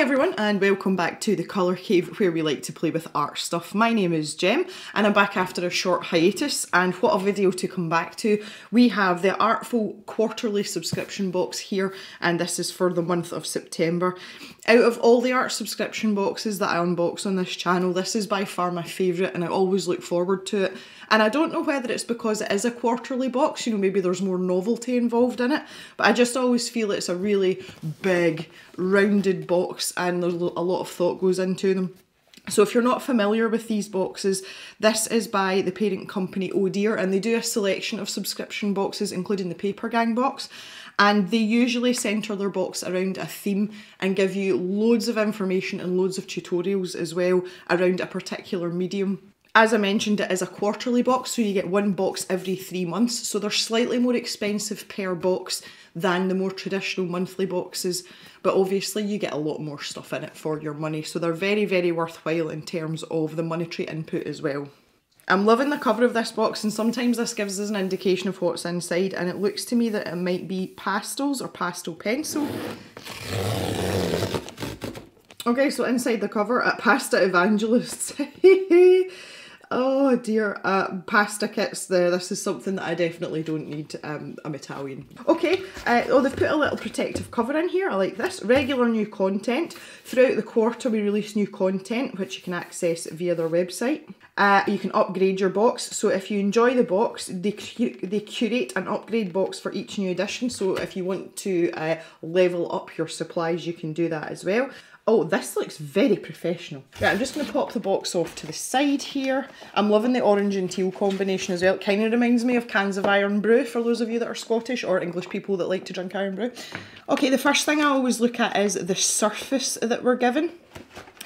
Hi everyone and welcome back to the Colour Cave where we like to play with art stuff. My name is Gem and I'm back after a short hiatus and what a video to come back to. We have the Artful quarterly subscription box here and this is for the month of September. Out of all the art subscription boxes that I unbox on this channel, this is by far my favourite and I always look forward to it. And I don't know whether it's because it is a quarterly box, you know, maybe there's more novelty involved in it, but I just always feel it's a really big, rounded box and there's a lot of thought goes into them. So if you're not familiar with these boxes, this is by the parent company Oh Dear and they do a selection of subscription boxes including the Paper Gang box and they usually centre their box around a theme and give you loads of information and loads of tutorials as well around a particular medium. As I mentioned, it is a quarterly box, so you get one box every three months. So they're slightly more expensive per box than the more traditional monthly boxes, but obviously you get a lot more stuff in it for your money. So they're very, very worthwhile in terms of the monetary input as well. I'm loving the cover of this box and sometimes this gives us an indication of what's inside and it looks to me that it might be pastels or pastel pencil. Okay, so inside the cover at Pasta Evangelists. Oh dear, uh, pasta kits there. This is something that I definitely don't need. Um, I'm Italian. Okay, uh, oh they've put a little protective cover in here. I like this. Regular new content. Throughout the quarter we release new content which you can access via their website. Uh, you can upgrade your box. So if you enjoy the box, they, they curate an upgrade box for each new edition. So if you want to uh, level up your supplies, you can do that as well. Oh, this looks very professional. Right, I'm just going to pop the box off to the side here. I'm loving the orange and teal combination as well. It kind of reminds me of cans of Irn-Bru for those of you that are Scottish or English people that like to drink Irn-Bru. Okay, the first thing I always look at is the surface that we're given.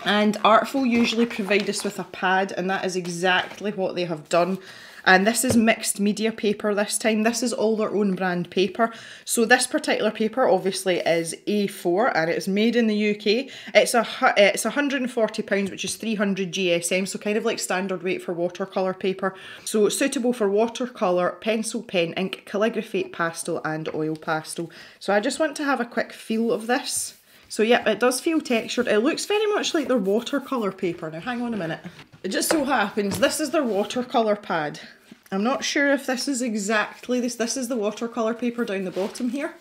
And Artful usually provide us with a pad and that is exactly what they have done. And this is mixed media paper this time. This is all their own brand paper. So this particular paper obviously is A4 and it's made in the UK. It's a it's 140 pounds, which is 300 GSM, so kind of like standard weight for watercolor paper. So suitable for watercolor, pencil, pen, ink, calligraphy, pastel, and oil pastel. So I just want to have a quick feel of this. So yeah, it does feel textured. It looks very much like their watercolour paper. Now hang on a minute. It just so happens this is their watercolour pad. I'm not sure if this is exactly this. This is the watercolour paper down the bottom here.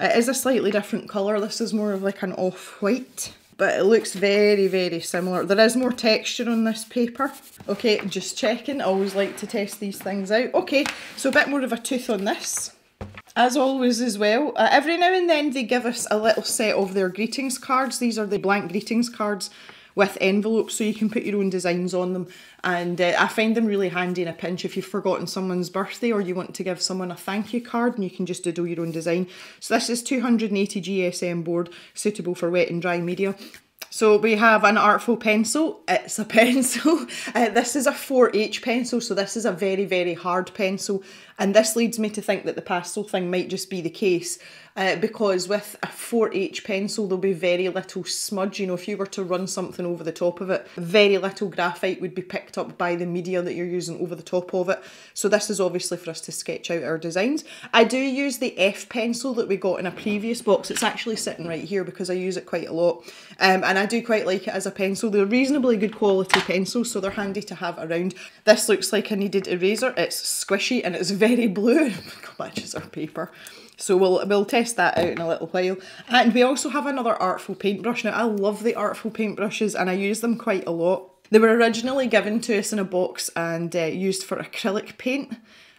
It is a slightly different colour. This is more of like an off-white. But it looks very, very similar. There is more texture on this paper. Okay, just checking. I always like to test these things out. Okay, so a bit more of a tooth on this as always as well. Uh, every now and then they give us a little set of their greetings cards. These are the blank greetings cards with envelopes so you can put your own designs on them and uh, I find them really handy in a pinch if you've forgotten someone's birthday or you want to give someone a thank you card and you can just do your own design. So this is 280 GSM board suitable for wet and dry media. So we have an artful pencil. It's a pencil. Uh, this is a 4H pencil, so this is a very, very hard pencil. And this leads me to think that the pastel thing might just be the case uh, because with a 4H pencil there'll be very little smudge. You know, if you were to run something over the top of it, very little graphite would be picked up by the media that you're using over the top of it. So this is obviously for us to sketch out our designs. I do use the F pencil that we got in a previous box. It's actually sitting right here because I use it quite a lot. Um, and I do quite like it as a pencil. They're reasonably good quality pencils, so they're handy to have around. This looks like a kneaded eraser. It's squishy and it's very very blue. matches our paper. So we'll, we'll test that out in a little while. And we also have another Artful paintbrush. Now I love the Artful paintbrushes and I use them quite a lot. They were originally given to us in a box and uh, used for acrylic paint.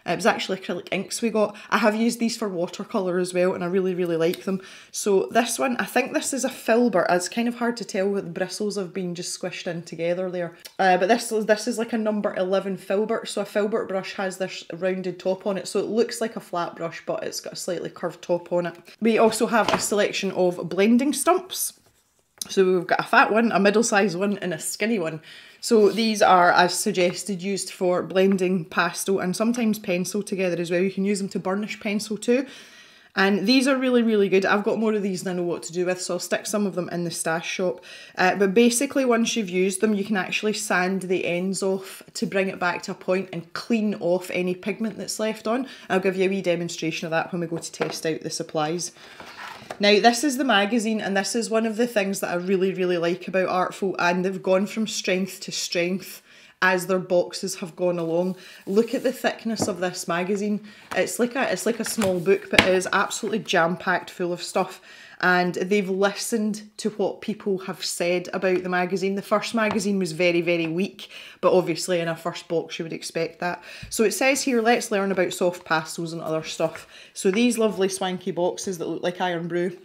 It was actually acrylic inks we got. I have used these for watercolour as well and I really, really like them. So this one, I think this is a filbert. It's kind of hard to tell with the bristles have been just squished in together there. Uh, but this, this is like a number 11 filbert. So a filbert brush has this rounded top on it. So it looks like a flat brush, but it's got a slightly curved top on it. We also have a selection of blending stumps. So we've got a fat one, a middle-sized one and a skinny one. So these are, as suggested, used for blending pastel and sometimes pencil together as well. You can use them to burnish pencil too. And these are really, really good. I've got more of these than I know what to do with, so I'll stick some of them in the stash shop. Uh, but basically, once you've used them, you can actually sand the ends off to bring it back to a point and clean off any pigment that's left on. I'll give you a wee demonstration of that when we go to test out the supplies. Now, this is the magazine, and this is one of the things that I really, really like about Artful, and they've gone from strength to strength as their boxes have gone along. Look at the thickness of this magazine. It's like a it's like a small book, but it is absolutely jam-packed full of stuff. And they've listened to what people have said about the magazine. The first magazine was very, very weak, but obviously in a first box you would expect that. So it says here, let's learn about soft pastels and other stuff. So these lovely swanky boxes that look like Irn-Bru,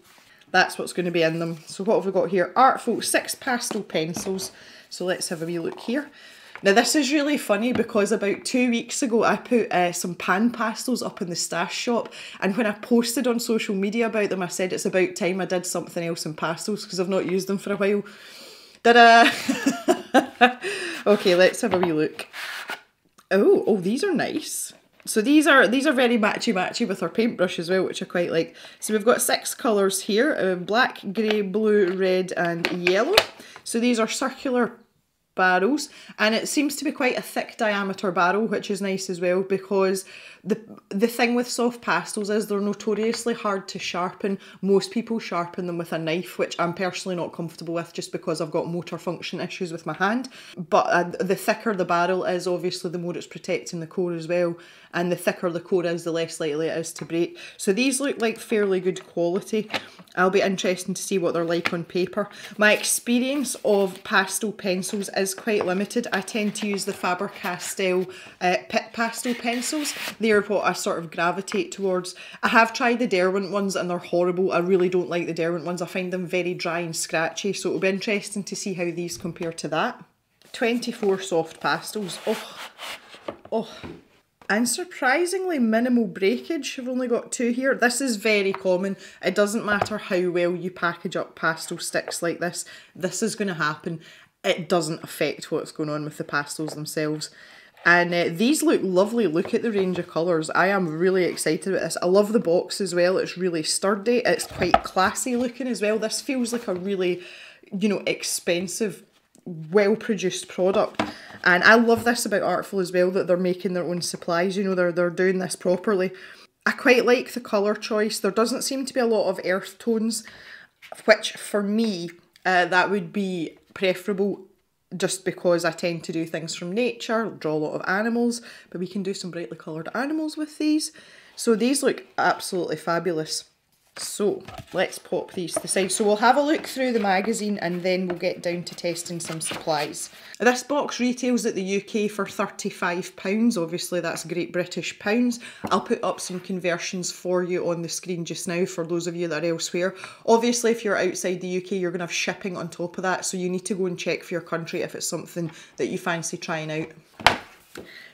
that's what's going to be in them. So what have we got here? Artful six pastel pencils. So let's have a wee look here. Now this is really funny because about two weeks ago I put uh, some pan pastels up in the stash shop and when I posted on social media about them I said it's about time I did something else in pastels because I've not used them for a while. Da-da! okay, let's have a wee look. Oh, oh, these are nice. So these are these are very matchy matchy with our paintbrush as well, which I quite like. So we've got six colours here, uh, black, grey, blue, red and yellow. So these are circular barrels. And it seems to be quite a thick diameter barrel which is nice as well because the the thing with soft pastels is they're notoriously hard to sharpen. Most people sharpen them with a knife which I'm personally not comfortable with just because I've got motor function issues with my hand. But uh, the thicker the barrel is obviously the more it's protecting the core as well and the thicker the core is the less likely it is to break so these look like fairly good quality I'll be interested to see what they're like on paper. My experience of pastel pencils is quite limited. I tend to use the Faber-Castell uh, pastel pencils. They're what I sort of gravitate towards. I have tried the Derwent ones and they're horrible. I really don't like the Derwent ones. I find them very dry and scratchy, so it'll be interesting to see how these compare to that. 24 soft pastels. Oh, oh, and surprisingly minimal breakage. I've only got two here. This is very common. It doesn't matter how well you package up pastel sticks like this. This is going to happen. It doesn't affect what's going on with the pastels themselves. And uh, these look lovely. Look at the range of colours. I am really excited about this. I love the box as well. It's really sturdy. It's quite classy looking as well. This feels like a really, you know, expensive well produced product. And I love this about Artful as well that they're making their own supplies, you know, they're they're doing this properly. I quite like the colour choice. There doesn't seem to be a lot of earth tones, which for me, uh, that would be preferable just because I tend to do things from nature, draw a lot of animals, but we can do some brightly coloured animals with these. So these look absolutely fabulous. So let's pop these to the side. So we'll have a look through the magazine and then we'll get down to testing some supplies. This box retails at the UK for £35. Obviously that's Great British pounds. I'll put up some conversions for you on the screen just now for those of you that are elsewhere. Obviously if you're outside the UK you're going to have shipping on top of that so you need to go and check for your country if it's something that you fancy trying out.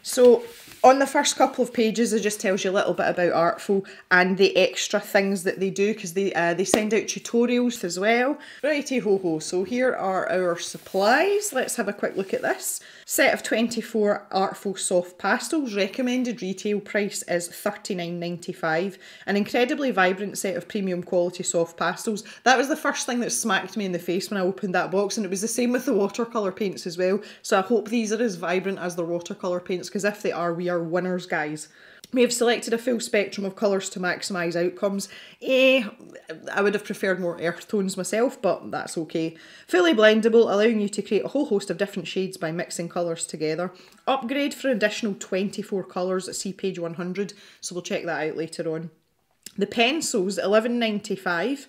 So on the first couple of pages it just tells you a little bit about Artful and the extra things that they do because they uh, they send out tutorials as well. Righty ho ho, so here are our supplies. Let's have a quick look at this. Set of 24 Artful soft pastels. Recommended retail price is $39.95. An incredibly vibrant set of premium quality soft pastels. That was the first thing that smacked me in the face when I opened that box and it was the same with the watercolour paints as well. So I hope these are as vibrant as the watercolour paints because if they are, we are winners, guys. We have selected a full spectrum of colours to maximise outcomes. Eh, I would have preferred more earth tones myself, but that's okay. Fully blendable, allowing you to create a whole host of different shades by mixing colours together. Upgrade for additional 24 colours at see page 100, so we'll check that out later on. The pencils, 11.95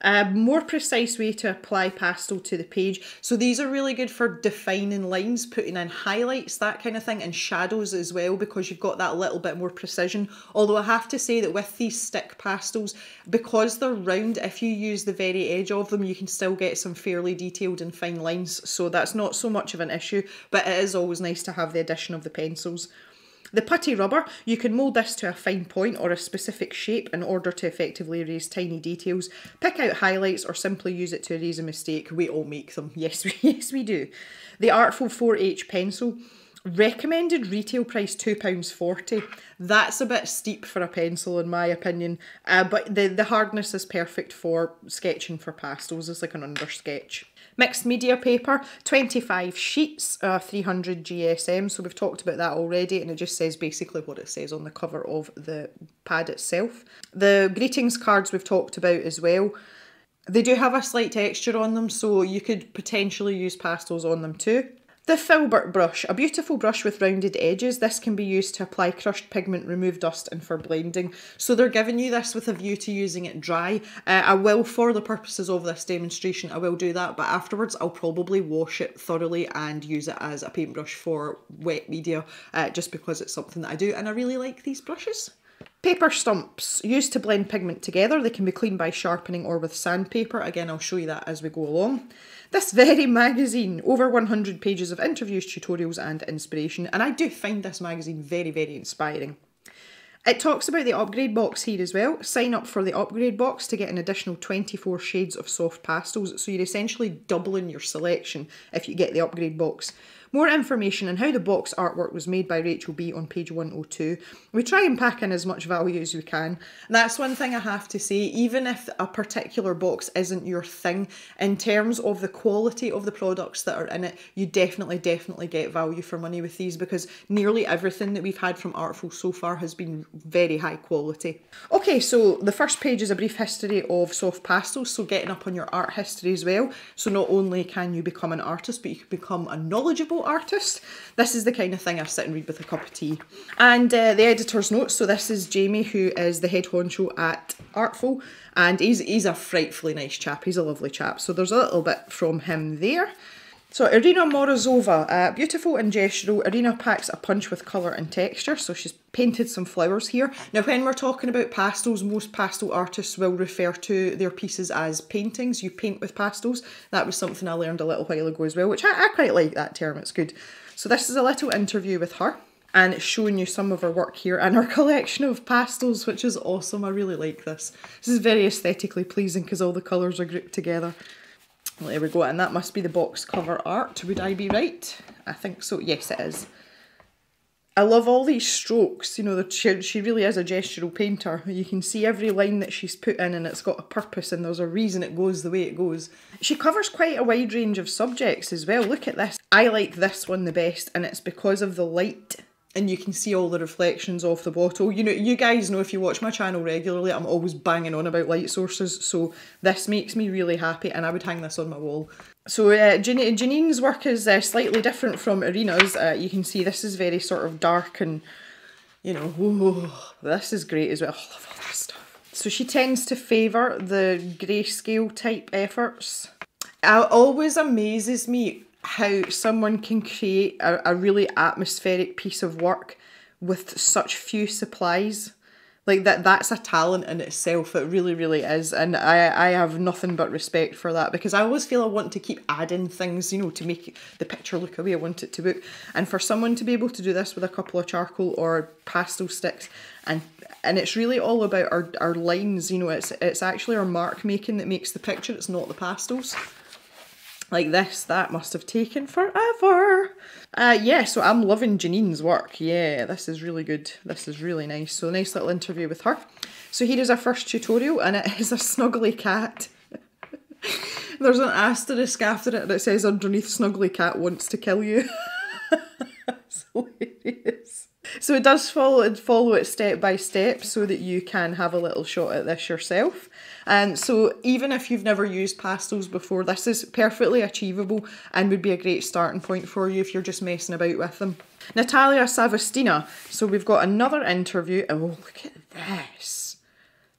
a more precise way to apply pastel to the page. So these are really good for defining lines, putting in highlights, that kind of thing, and shadows as well, because you've got that little bit more precision. Although I have to say that with these stick pastels, because they're round, if you use the very edge of them, you can still get some fairly detailed and fine lines. So that's not so much of an issue, but it is always nice to have the addition of the pencils. The putty rubber, you can mould this to a fine point or a specific shape in order to effectively erase tiny details. Pick out highlights or simply use it to erase a mistake. We all make them. Yes, we, yes we do. The Artful 4H pencil. Recommended retail price £2.40. That's a bit steep for a pencil in my opinion, uh, but the, the hardness is perfect for sketching for pastels. It's like an under sketch. Mixed media paper, 25 sheets, uh, 300 GSM. So we've talked about that already, and it just says basically what it says on the cover of the pad itself. The greetings cards we've talked about as well. They do have a slight texture on them, so you could potentially use pastels on them too. The Filbert brush, a beautiful brush with rounded edges. This can be used to apply crushed pigment, remove dust and for blending. So they're giving you this with a view to using it dry. Uh, I will, for the purposes of this demonstration, I will do that, but afterwards I'll probably wash it thoroughly and use it as a paintbrush for wet media, uh, just because it's something that I do and I really like these brushes. Paper stumps, used to blend pigment together. They can be cleaned by sharpening or with sandpaper. Again, I'll show you that as we go along. This very magazine, over 100 pages of interviews, tutorials and inspiration. And I do find this magazine very, very inspiring. It talks about the upgrade box here as well. Sign up for the upgrade box to get an additional 24 shades of soft pastels. So you're essentially doubling your selection if you get the upgrade box. More information on how the box artwork was made by Rachel B on page 102. We try and pack in as much value as we can. And that's one thing I have to say, even if a particular box isn't your thing, in terms of the quality of the products that are in it, you definitely, definitely get value for money with these because nearly everything that we've had from Artful so far has been very high quality. Okay, so the first page is a brief history of soft pastels, so getting up on your art history as well. So not only can you become an artist, but you can become a knowledgeable artist. This is the kind of thing I sit and read with a cup of tea. And uh, the editor's notes, so this is Jamie, who is the head honcho at Artful, and he's, he's a frightfully nice chap. He's a lovely chap. So there's a little bit from him there. So Irina Morozova, uh, beautiful and gestural. Irina packs a punch with colour and texture, so she's painted some flowers here. Now when we're talking about pastels, most pastel artists will refer to their pieces as paintings. You paint with pastels. That was something I learned a little while ago as well, which I, I quite like that term, it's good. So this is a little interview with her and it's showing you some of her work here and her collection of pastels, which is awesome. I really like this. This is very aesthetically pleasing because all the colours are grouped together. Well, there we go, and that must be the box cover art. Would I be right? I think so. Yes, it is. I love all these strokes, you know, she, she really is a gestural painter. You can see every line that she's put in and it's got a purpose and there's a reason it goes the way it goes. She covers quite a wide range of subjects as well. Look at this. I like this one the best and it's because of the light and you can see all the reflections off the bottle. You know, you guys know if you watch my channel regularly, I'm always banging on about light sources, so this makes me really happy and I would hang this on my wall. So uh, Jan Janine's work is uh, slightly different from Irina's. Uh, you can see this is very sort of dark and, you know, whoa, this is great as well. I love all this stuff. So she tends to favour the grayscale type efforts. It always amazes me how someone can create a, a really atmospheric piece of work with such few supplies. Like that that's a talent in itself. It really really is. And i i have nothing but respect for that because i always feel i want to keep adding things you know to make the picture look away i want it to look. And for someone to be able to do this with a couple of charcoal or pastel sticks and and it's really all about our, our lines you know it's it's actually our mark making that makes the picture. It's not the pastels like this, that must have taken forever. Uh, yeah, so I'm loving Janine's work. Yeah, this is really good. This is really nice. So nice little interview with her. So here is our first tutorial and it is a snuggly cat. There's an asterisk after it that says underneath snuggly cat wants to kill you. That's hilarious. So it does follow it follow it step by step so that you can have a little shot at this yourself. And so even if you've never used pastels before, this is perfectly achievable and would be a great starting point for you if you're just messing about with them. Natalia Savastina. So we've got another interview. Oh, look at this.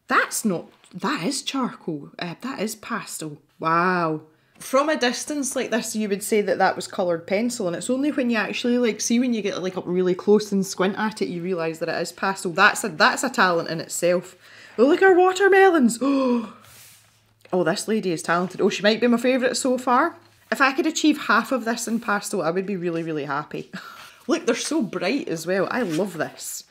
That's not, that is charcoal. Uh, that is pastel. Wow from a distance like this you would say that that was coloured pencil and it's only when you actually like see when you get like up really close and squint at it you realise that it is pastel. That's a that's a talent in itself. Oh look our watermelons! Oh oh this lady is talented. Oh she might be my favourite so far. If I could achieve half of this in pastel I would be really really happy. Look they're so bright as well. I love this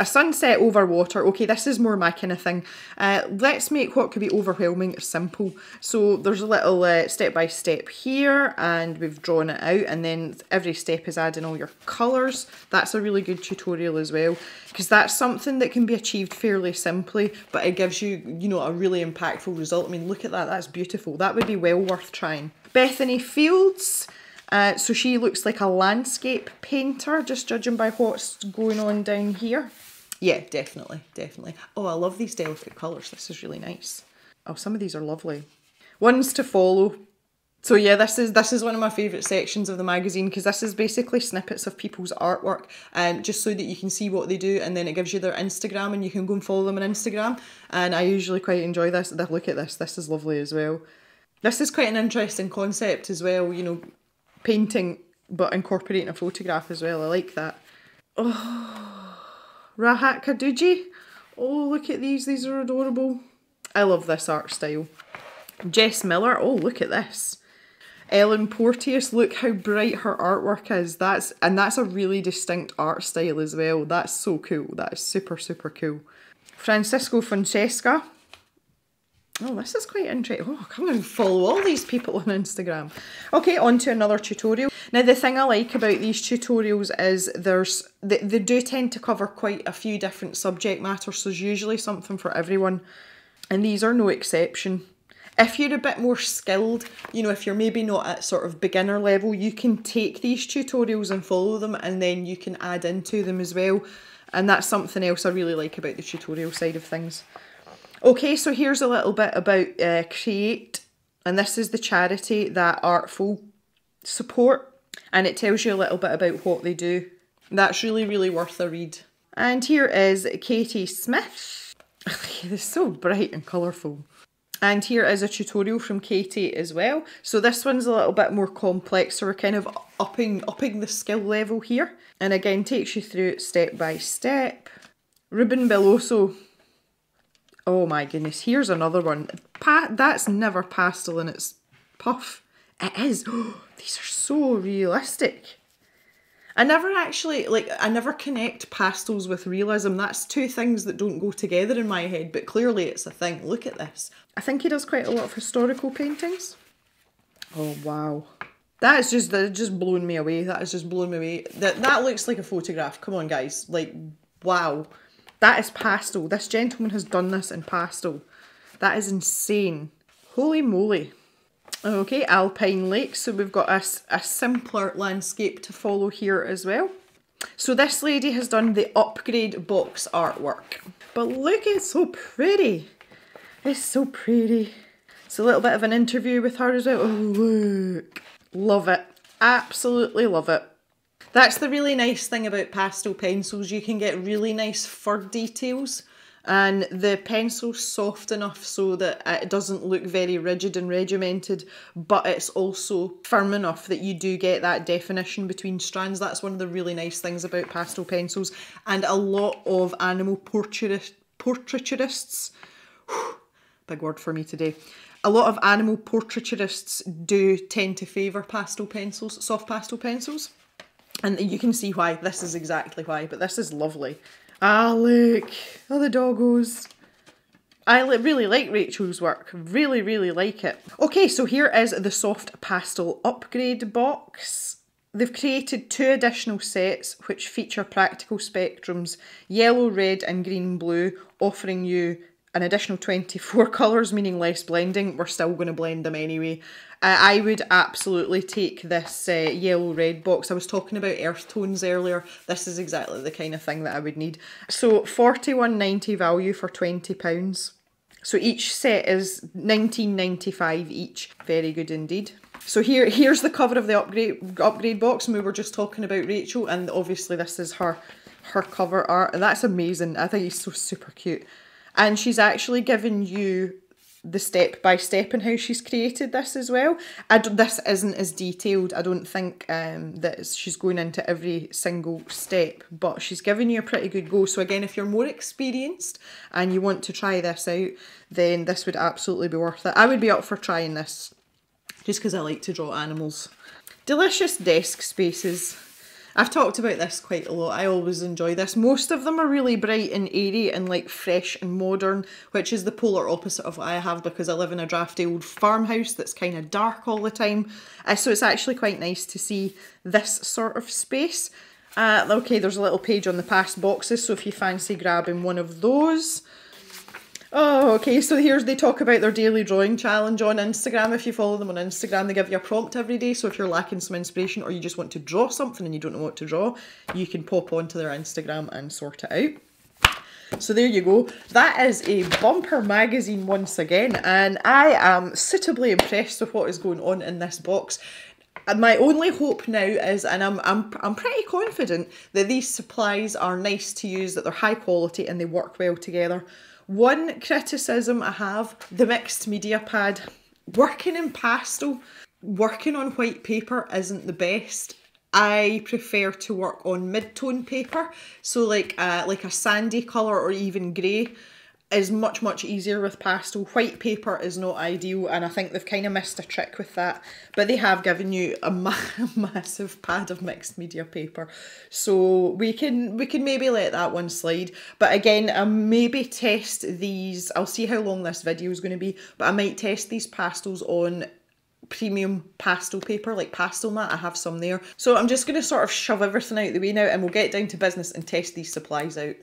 A sunset over water. Okay, this is more my kind of thing. Uh, let's make what could be overwhelming simple. So there's a little uh, step by step here and we've drawn it out and then every step is adding all your colours. That's a really good tutorial as well because that's something that can be achieved fairly simply but it gives you, you know, a really impactful result. I mean, look at that. That's beautiful. That would be well worth trying. Bethany Fields. Uh, so she looks like a landscape painter, just judging by what's going on down here. Yeah, definitely, definitely. Oh, I love these delicate colours. This is really nice. Oh, some of these are lovely. Ones to follow. So yeah, this is this is one of my favourite sections of the magazine because this is basically snippets of people's artwork, um, just so that you can see what they do, and then it gives you their Instagram, and you can go and follow them on Instagram. And I usually quite enjoy this. Look at this. This is lovely as well. This is quite an interesting concept as well. You know, painting but incorporating a photograph as well. I like that. Oh. Rahat Kaduji. Oh, look at these. These are adorable. I love this art style. Jess Miller. Oh, look at this. Ellen Porteous, look how bright her artwork is. That's and that's a really distinct art style as well. That's so cool. That is super, super cool. Francisco Francesca. Oh, this is quite interesting. Oh, I'm going to follow all these people on Instagram. Okay, on to another tutorial. Now, the thing I like about these tutorials is there's they, they do tend to cover quite a few different subject matters, so there's usually something for everyone, and these are no exception. If you're a bit more skilled, you know, if you're maybe not at sort of beginner level, you can take these tutorials and follow them, and then you can add into them as well. And that's something else I really like about the tutorial side of things. Okay, so here's a little bit about uh, Create, and this is the charity that Artful support, and it tells you a little bit about what they do. That's really, really worth a read. And here is Katie Smith. They're so bright and colourful. And here is a tutorial from Katie as well. So this one's a little bit more complex, so we're kind of upping, upping the skill level here. And again, takes you through step by step. Ruben Belloso. Oh my goodness, here's another one. Pa that's never pastel and it's puff. It is. Oh, These are so realistic. I never actually, like, I never connect pastels with realism. That's two things that don't go together in my head, but clearly it's a thing. Look at this. I think he does quite a lot of historical paintings. Oh, wow. That is just, that just blown me away. That is just blown me away. That, that looks like a photograph. Come on, guys. Like, wow. That is pastel. This gentleman has done this in pastel. That is insane. Holy moly. Okay, Alpine Lake. So we've got a, a simpler landscape to follow here as well. So this lady has done the upgrade box artwork. But look, it's so pretty. It's so pretty. It's a little bit of an interview with her as well. Oh, look. Love it. Absolutely love it. That's the really nice thing about pastel pencils. You can get really nice fur details and the pencil's soft enough so that it doesn't look very rigid and regimented but it's also firm enough that you do get that definition between strands that's one of the really nice things about pastel pencils and a lot of animal portrait portraiturists big word for me today a lot of animal portraiturists do tend to favour pastel pencils soft pastel pencils and you can see why. This is exactly why, but this is lovely. Ah, look. Oh, the doggos. I really like Rachel's work. Really, really like it. Okay, so here is the soft pastel upgrade box. They've created two additional sets which feature practical spectrums, yellow, red and green blue, offering you an additional 24 colours, meaning less blending. We're still going to blend them anyway. I would absolutely take this uh, yellow red box. I was talking about earth tones earlier. This is exactly the kind of thing that I would need. So 41.90 value for £20. So each set is 19.95 each. Very good indeed. So here, here's the cover of the upgrade upgrade box, and we were just talking about Rachel, and obviously this is her her cover art, and that's amazing. I think he's so super cute. And she's actually given you the step by step and how she's created this as well. I don't, this isn't as detailed. I don't think um, that she's going into every single step, but she's given you a pretty good go. So again, if you're more experienced and you want to try this out, then this would absolutely be worth it. I would be up for trying this just because I like to draw animals. Delicious desk spaces. I've talked about this quite a lot. I always enjoy this. Most of them are really bright and airy and like fresh and modern, which is the polar opposite of what I have because I live in a drafty old farmhouse that's kind of dark all the time. Uh, so it's actually quite nice to see this sort of space. Uh, okay, there's a little page on the past boxes, so if you fancy grabbing one of those. Oh, okay, so here's they talk about their daily drawing challenge on Instagram. If you follow them on Instagram, they give you a prompt every day. So if you're lacking some inspiration or you just want to draw something and you don't know what to draw, you can pop onto their Instagram and sort it out. So there you go. That is a bumper magazine once again, and I am suitably impressed with what is going on in this box. My only hope now is, and I'm, I'm, I'm pretty confident that these supplies are nice to use, that they're high quality and they work well together. One criticism I have, the mixed media pad, working in pastel, working on white paper isn't the best. I prefer to work on mid-tone paper, so like a, like a sandy colour or even grey is much much easier with pastel. White paper is not ideal and I think they've kind of missed a trick with that. But they have given you a ma massive pad of mixed media paper. So we can we can maybe let that one slide. But again I'll maybe test these I'll see how long this video is going to be but I might test these pastels on premium pastel paper like Pastelmat I have some there. So I'm just going to sort of shove everything out the way now and we'll get down to business and test these supplies out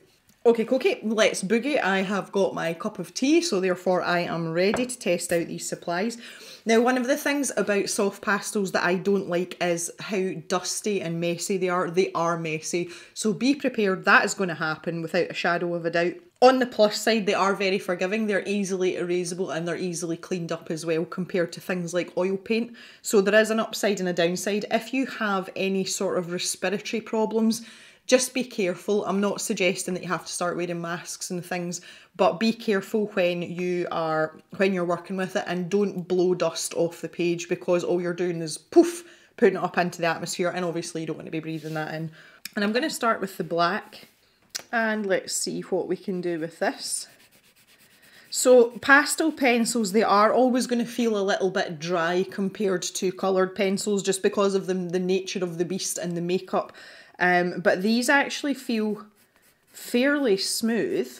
Okay, Cookie, let's boogie. I have got my cup of tea, so therefore I am ready to test out these supplies. Now, one of the things about soft pastels that I don't like is how dusty and messy they are. They are messy, so be prepared. That is going to happen without a shadow of a doubt. On the plus side, they are very forgiving. They're easily erasable and they're easily cleaned up as well compared to things like oil paint. So there is an upside and a downside. If you have any sort of respiratory problems, just be careful. I'm not suggesting that you have to start wearing masks and things, but be careful when you are when you're working with it and don't blow dust off the page because all you're doing is poof, putting it up into the atmosphere and obviously you don't want to be breathing that in. And I'm going to start with the black and let's see what we can do with this. So pastel pencils, they are always going to feel a little bit dry compared to coloured pencils just because of the, the nature of the beast and the makeup. Um, but these actually feel fairly smooth.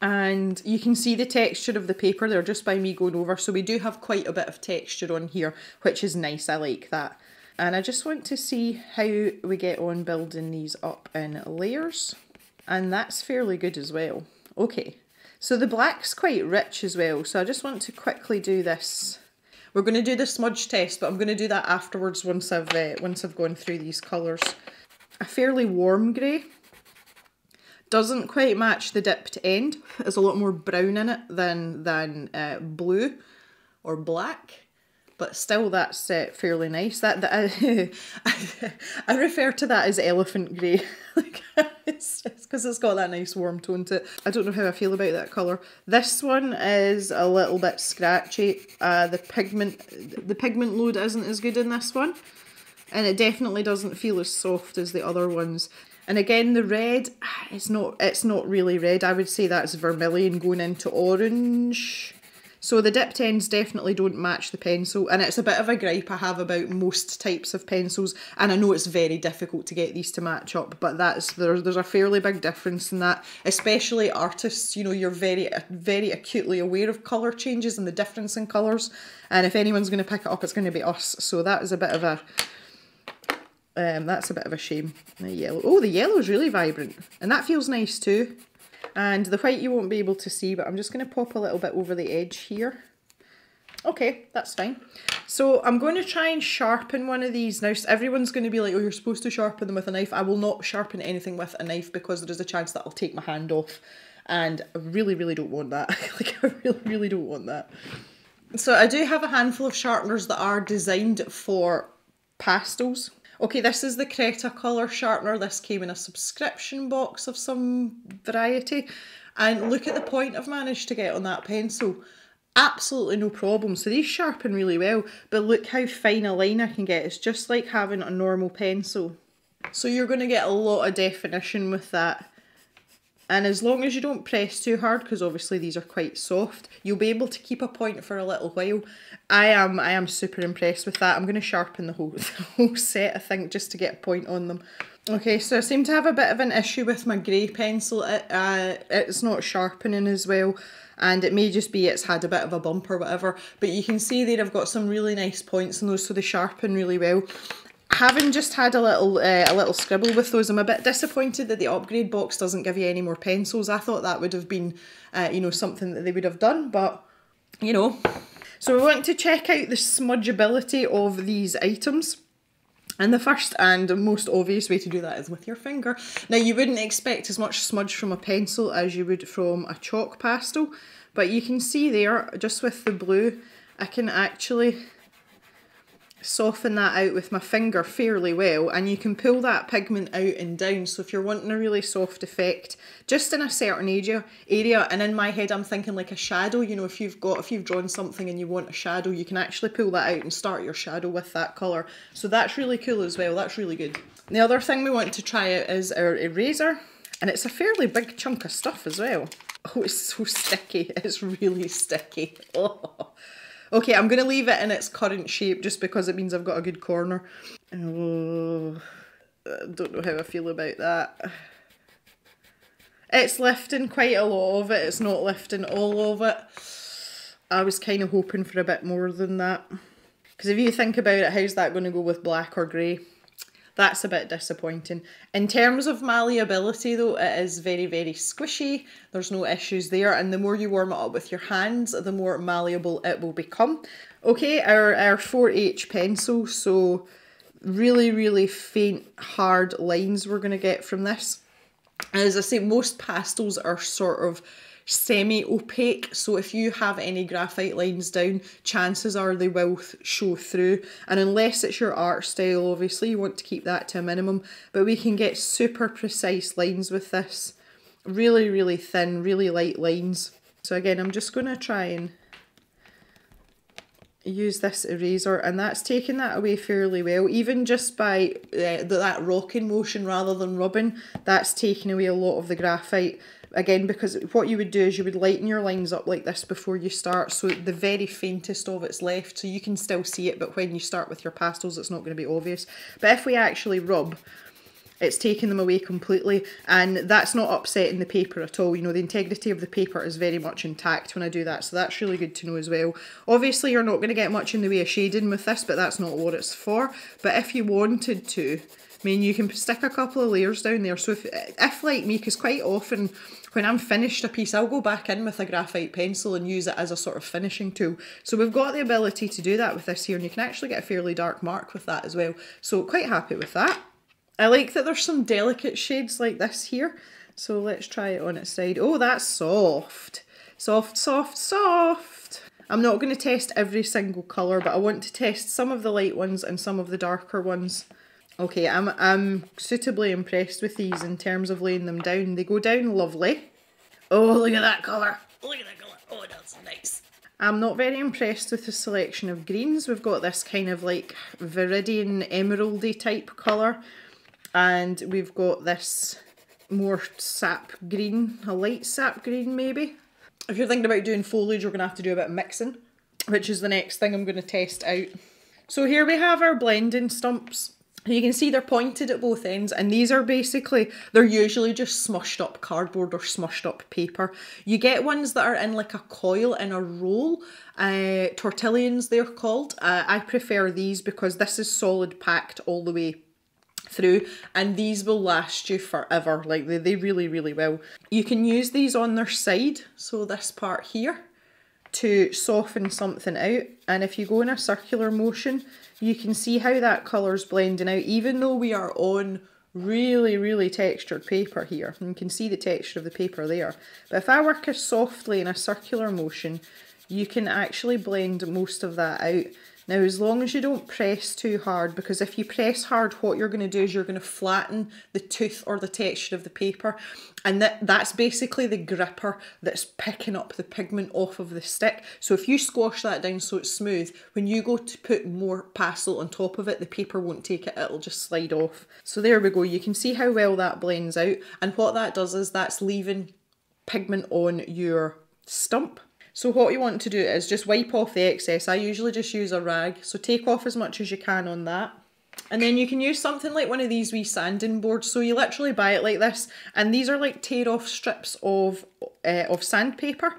And you can see the texture of the paper. There just by me going over. So we do have quite a bit of texture on here which is nice. I like that. And I just want to see how we get on building these up in layers. And that's fairly good as well. Okay. So the black's quite rich as well. So I just want to quickly do this. We're going to do the smudge test but I'm going to do that afterwards once I've uh, once I've gone through these colours a fairly warm grey. Doesn't quite match the dipped end. There's a lot more brown in it than, than uh, blue or black. But still, that's uh, fairly nice. That, that I, I refer to that as elephant grey. like, it's because it's, it's got that nice warm tone to it. I don't know how I feel about that colour. This one is a little bit scratchy. Uh, the pigment, the pigment load isn't as good in this one and it definitely doesn't feel as soft as the other ones. And again, the red, it's not it's not really red. I would say that's vermilion going into orange. So the dipped ends definitely don't match the pencil and it's a bit of a gripe I have about most types of pencils and I know it's very difficult to get these to match up but that's there, there's a fairly big difference in that especially artists you know you're very very acutely aware of colour changes and the difference in colours and if anyone's going to pick it up it's going to be us so that is a bit of a um, that's a bit of a shame. The yellow. Oh, the yellow is really vibrant. And that feels nice too. And the white you won't be able to see, but I'm just going to pop a little bit over the edge here. Okay, that's fine. So I'm going to try and sharpen one of these. Now, everyone's going to be like, oh, you're supposed to sharpen them with a knife. I will not sharpen anything with a knife because there is a chance that I'll take my hand off. And I really, really don't want that. like, I really, really don't want that. So I do have a handful of sharpeners that are designed for pastels. Okay, this is the Cretacolor sharpener. This came in a subscription box of some variety. And look at the point I've managed to get on that pencil. Absolutely no problem. So these sharpen really well, but look how fine a line I can get. It's just like having a normal pencil. So you're going to get a lot of definition with that. And as long as you don't press too hard, because obviously these are quite soft, you'll be able to keep a point for a little while. I am I am super impressed with that. I'm going to sharpen the whole, the whole set, I think, just to get a point on them. Okay, so I seem to have a bit of an issue with my grey pencil. It, uh, it's not sharpening as well and it may just be it's had a bit of a bump or whatever but you can see there I've got some really nice points in those so they sharpen really well having just had a little uh, a little scribble with those, I'm a bit disappointed that the upgrade box doesn't give you any more pencils. I thought that would have been, uh, you know, something that they would have done, but, you know. So we want to check out the smudgeability of these items. And the first and most obvious way to do that is with your finger. Now you wouldn't expect as much smudge from a pencil as you would from a chalk pastel, but you can see there, just with the blue, I can actually soften that out with my finger fairly well and you can pull that pigment out and down. So if you're wanting a really soft effect just in a certain area area and in my head I'm thinking like a shadow. You know if you've got if you've drawn something and you want a shadow you can actually pull that out and start your shadow with that colour so that's really cool as well. That's really good. The other thing we want to try out is our eraser and it's a fairly big chunk of stuff as well. Oh it's so sticky. It's really sticky. Oh Okay, I'm going to leave it in its current shape just because it means I've got a good corner. Oh, I don't know how I feel about that. It's lifting quite a lot of it. It's not lifting all of it. I was kind of hoping for a bit more than that. Because if you think about it, how's that going to go with black or grey? That's a bit disappointing. In terms of malleability though, it is very, very squishy. There's no issues there. And the more you warm it up with your hands, the more malleable it will become. Okay, our, our 4H pencil. So really, really faint, hard lines we're going to get from this. As I say, most pastels are sort of semi-opaque so if you have any graphite lines down chances are they will show through. And unless it's your art style obviously you want to keep that to a minimum but we can get super precise lines with this. Really really thin really light lines. So again I'm just going to try and use this eraser and that's taking that away fairly well. Even just by uh, that rocking motion rather than rubbing that's taking away a lot of the graphite Again, because what you would do is you would lighten your lines up like this before you start, so the very faintest of it's left, so you can still see it, but when you start with your pastels, it's not going to be obvious. But if we actually rub, it's taking them away completely and that's not upsetting the paper at all. You know the integrity of the paper is very much intact when I do that so that's really good to know as well. Obviously you're not going to get much in the way of shading with this but that's not what it's for. But if you wanted to I mean you can stick a couple of layers down there. So if, if like me because quite often when I'm finished a piece, I'll go back in with a graphite pencil and use it as a sort of finishing tool. So we've got the ability to do that with this here, and you can actually get a fairly dark mark with that as well. So quite happy with that. I like that there's some delicate shades like this here. So let's try it on its side. Oh, that's soft. Soft, soft, soft. I'm not going to test every single colour, but I want to test some of the light ones and some of the darker ones. Okay, I'm, I'm suitably impressed with these in terms of laying them down. They go down lovely. Oh, look at that colour. Look at that colour. Oh, that's nice. I'm not very impressed with the selection of greens. We've got this kind of like viridian emeraldy type colour. And we've got this more sap green, a light sap green maybe. If you're thinking about doing foliage, you're going to have to do a bit of mixing, which is the next thing I'm going to test out. So here we have our blending stumps. You can see they're pointed at both ends and these are basically, they're usually just smushed up cardboard or smushed up paper. You get ones that are in like a coil in a roll, uh, tortillions they're called. Uh, I prefer these because this is solid packed all the way through and these will last you forever like they, they really really will you can use these on their side so this part here to soften something out and if you go in a circular motion you can see how that colour's blending out even though we are on really really textured paper here. And you can see the texture of the paper there. But if I work softly in a circular motion you can actually blend most of that out Now, as long as you don't press too hard, because if you press hard, what you're going to do is you're going to flatten the tooth or the texture of the paper. And that, that's basically the gripper that's picking up the pigment off of the stick. So if you squash that down so it's smooth, when you go to put more pastel on top of it, the paper won't take it, it'll just slide off. So there we go, you can see how well that blends out. And what that does is that's leaving pigment on your stump. So what you want to do is just wipe off the excess. I usually just use a rag. So take off as much as you can on that. And then you can use something like one of these wee sanding boards. So you literally buy it like this. And these are like tear off strips of, uh, of sandpaper.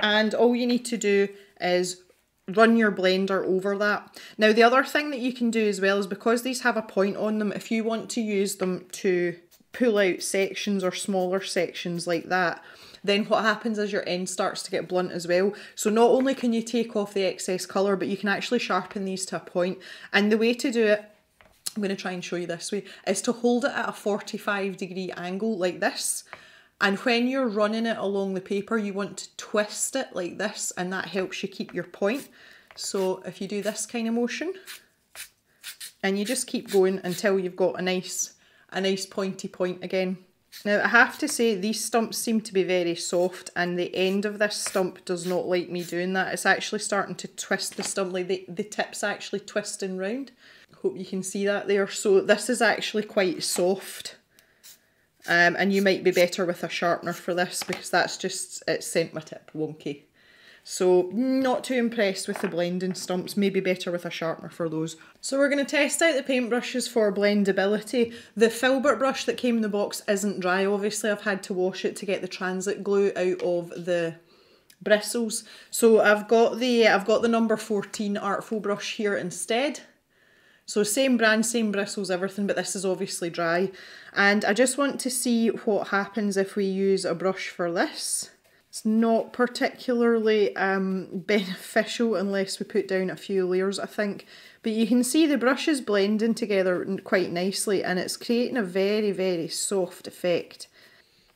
And all you need to do is run your blender over that. Now the other thing that you can do as well is because these have a point on them, if you want to use them to pull out sections or smaller sections like that, then what happens is your end starts to get blunt as well. So not only can you take off the excess colour, but you can actually sharpen these to a point. And the way to do it, I'm going to try and show you this way, is to hold it at a 45 degree angle like this. And when you're running it along the paper, you want to twist it like this, and that helps you keep your point. So if you do this kind of motion, and you just keep going until you've got a nice, a nice pointy point again. Now I have to say these stumps seem to be very soft and the end of this stump does not like me doing that. It's actually starting to twist the stump, like the, the tip's actually twisting round. Hope you can see that there. So this is actually quite soft. Um, and you might be better with a sharpener for this because that's just, it sent my tip wonky. So not too impressed with the blending stumps, maybe better with a sharpener for those. So we're going to test out the paintbrushes for blendability. The Filbert brush that came in the box isn't dry, obviously I've had to wash it to get the transit glue out of the bristles. So I've got the I've got the number 14 Artful brush here instead. So same brand, same bristles, everything, but this is obviously dry. And I just want to see what happens if we use a brush for this. It's not particularly um, beneficial unless we put down a few layers, I think. But you can see the brushes blending together quite nicely and it's creating a very, very soft effect.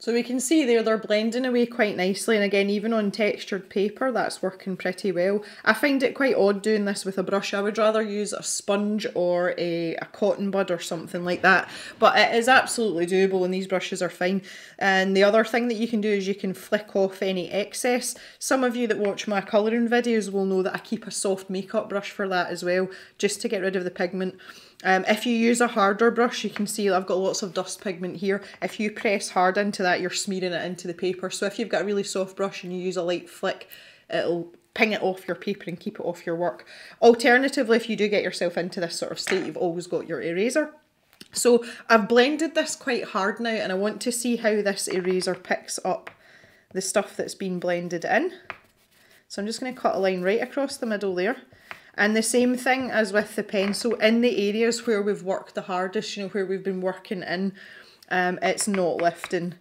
So we can see there they're blending away quite nicely and again even on textured paper that's working pretty well. I find it quite odd doing this with a brush. I would rather use a sponge or a, a cotton bud or something like that but it is absolutely doable and these brushes are fine. And the other thing that you can do is you can flick off any excess. Some of you that watch my colouring videos will know that I keep a soft makeup brush for that as well just to get rid of the pigment. Um, if you use a harder brush, you can see I've got lots of dust pigment here. If you press hard into that, you're smearing it into the paper. So if you've got a really soft brush and you use a light flick, it'll ping it off your paper and keep it off your work. Alternatively, if you do get yourself into this sort of state, you've always got your eraser. So I've blended this quite hard now and I want to see how this eraser picks up the stuff that's been blended in. So I'm just going to cut a line right across the middle there. And the same thing as with the pencil, in the areas where we've worked the hardest, you know, where we've been working in, um, it's not lifting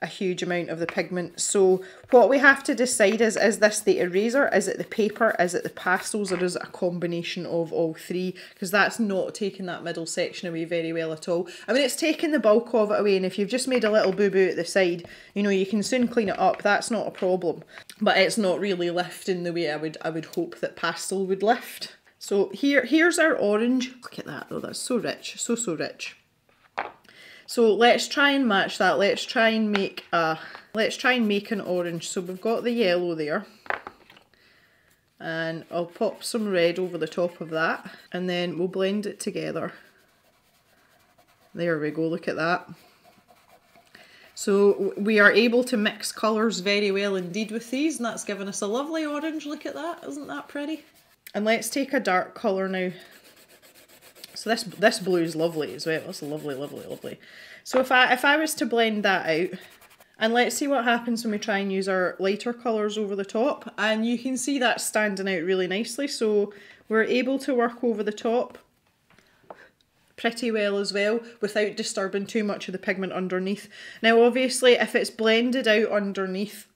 a huge amount of the pigment. So what we have to decide is, is this the eraser, is it the paper, is it the pastels, or is it a combination of all three? Because that's not taking that middle section away very well at all. I mean, it's taking the bulk of it away, and if you've just made a little boo-boo at the side, you know, you can soon clean it up, that's not a problem. But it's not really lifting the way I would, I would hope that pastel would lift. So here, here's our orange. Look at that though, that's so rich, so, so rich. So let's try and match that. Let's try and make a, let's try and make an orange. So we've got the yellow there. And I'll pop some red over the top of that. And then we'll blend it together. There we go, look at that. So we are able to mix colours very well indeed with these and that's given us a lovely orange, look at that, isn't that pretty? And let's take a dark colour now. This this blue is lovely as well. It's lovely, lovely, lovely. So if I if I was to blend that out, and let's see what happens when we try and use our lighter colours over the top. And you can see that standing out really nicely. So we're able to work over the top pretty well as well without disturbing too much of the pigment underneath. Now obviously if it's blended out underneath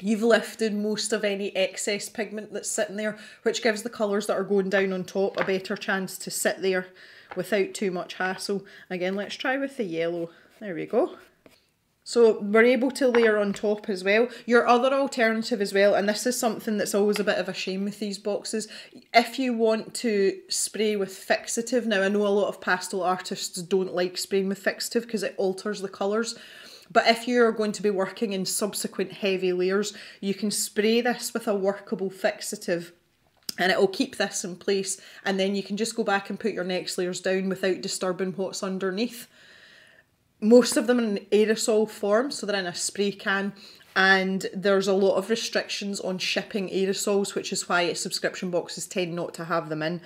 you've lifted most of any excess pigment that's sitting there, which gives the colours that are going down on top a better chance to sit there without too much hassle. Again, let's try with the yellow. There we go. So we're able to layer on top as well. Your other alternative as well, and this is something that's always a bit of a shame with these boxes, if you want to spray with fixative, now I know a lot of pastel artists don't like spraying with fixative because it alters the colours, but if you're going to be working in subsequent heavy layers, you can spray this with a workable fixative and it will keep this in place and then you can just go back and put your next layers down without disturbing what's underneath most of them in aerosol form, so they're in a spray can. And there's a lot of restrictions on shipping aerosols, which is why subscription boxes tend not to have them in.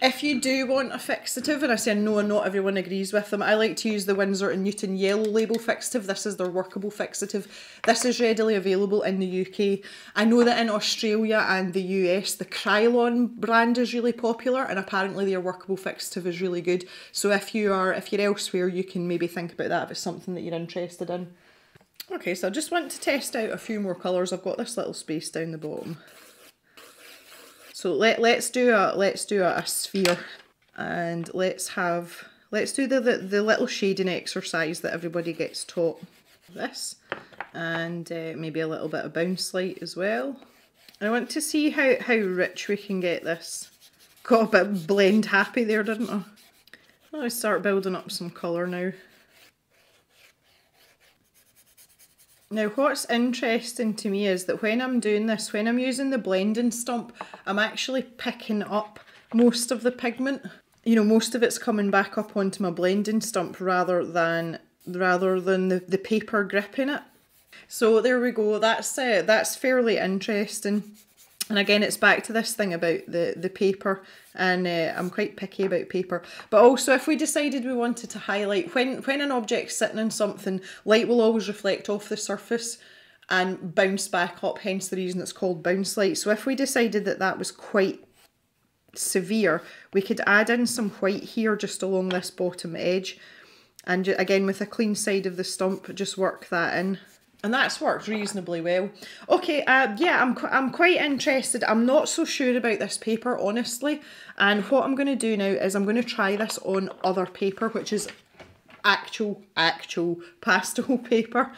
If you do want a fixative, and I say no, not everyone agrees with them, I like to use the Winsor and Newton Yellow Label fixative. This is their workable fixative. This is readily available in the UK. I know that in Australia and the US, the Krylon brand is really popular, and apparently their workable fixative is really good. So if you are, if you're elsewhere, you can maybe think about that if it's something that you're interested in. Okay, so I just want to test out a few more colours. I've got this little space down the bottom. So let let's do a let's do a, a sphere, and let's have let's do the, the the little shading exercise that everybody gets taught. This, and uh, maybe a little bit of bounce light as well. I want to see how how rich we can get this. Got a bit blend happy there, didn't I? Let's start building up some colour now. Now what's interesting to me is that when I'm doing this, when I'm using the blending stump, I'm actually picking up most of the pigment. You know, most of it's coming back up onto my blending stump rather than rather than the, the paper gripping it. So there we go, that's uh, that's fairly interesting. And again, it's back to this thing about the, the paper, and uh, I'm quite picky about paper. But also, if we decided we wanted to highlight, when, when an object's sitting on something, light will always reflect off the surface and bounce back up, hence the reason it's called bounce light. So if we decided that that was quite severe, we could add in some white here just along this bottom edge. And again, with a clean side of the stump, just work that in and that's worked reasonably well. Okay, uh, yeah, I'm, I'm quite interested. I'm not so sure about this paper, honestly. And what I'm going to do now is I'm going to try this on other paper, which is actual, actual pastel paper.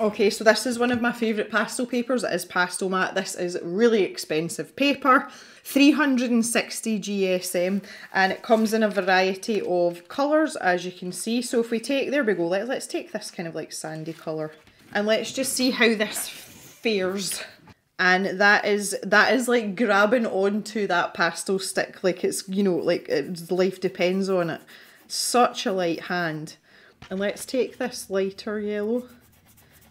Okay, so this is one of my favourite pastel papers. It is Pastelmat. This is really expensive paper. 360 GSM and it comes in a variety of colours as you can see. So if we take, there we go, Let, let's take this kind of like sandy colour and let's just see how this fares. And that is that is like grabbing onto that pastel stick like it's you know like it's, life depends on it. Such a light hand. And let's take this lighter yellow.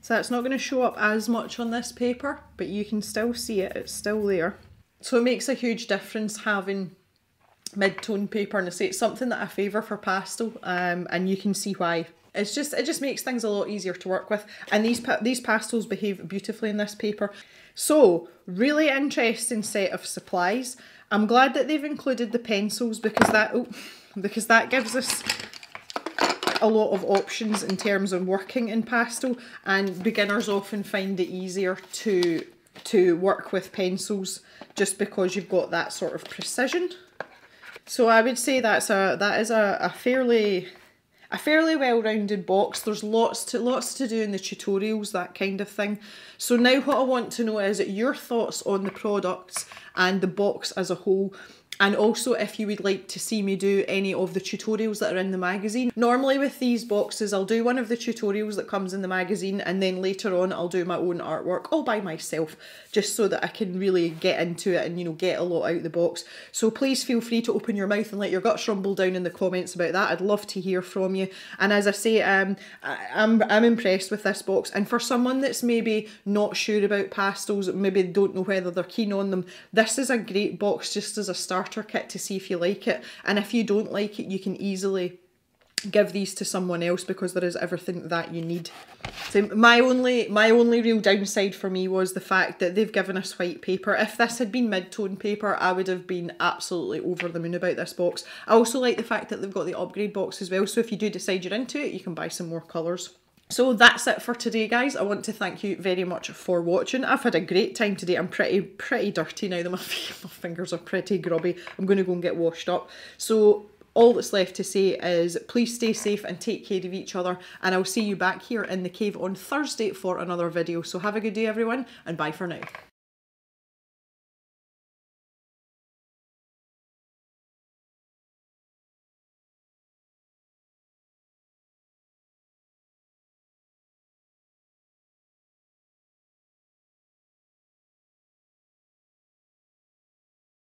So that's not going to show up as much on this paper but you can still see it it's still there. So it makes a huge difference having mid-tone paper. And I say it's something that I favour for pastel um, and you can see why it's just it just makes things a lot easier to work with, and these these pastels behave beautifully in this paper. So really interesting set of supplies. I'm glad that they've included the pencils because that oh, because that gives us a lot of options in terms of working in pastel and beginners often find it easier to to work with pencils just because you've got that sort of precision. So I would say that's a that is a, a fairly a fairly well-rounded box. There's lots to lots to do in the tutorials, that kind of thing. So now what I want to know is your thoughts on the products and the box as a whole and also if you would like to see me do any of the tutorials that are in the magazine. Normally with these boxes I'll do one of the tutorials that comes in the magazine and then later on I'll do my own artwork all by myself just so that I can really get into it and you know get a lot out of the box. So please feel free to open your mouth and let your guts rumble down in the comments about that. I'd love to hear from you and as I say um, I, I'm, I'm impressed with this box and for someone that's maybe not sure about pastels, maybe don't know whether they're keen on them, this is a great box just as a start starter kit to see if you like it. And if you don't like it, you can easily give these to someone else because there is everything that you need. So my only my only real downside for me was the fact that they've given us white paper. If this had been mid-tone paper, I would have been absolutely over the moon about this box. I also like the fact that they've got the upgrade box as well, so if you do decide you're into it, you can buy some more colours. So that's it for today guys. I want to thank you very much for watching. I've had a great time today. I'm pretty pretty dirty now. My, my fingers are pretty grubby. I'm going to go and get washed up. So all that's left to say is please stay safe and take care of each other. And I'll see you back here in the cave on Thursday for another video. So have a good day, everyone, and bye for now.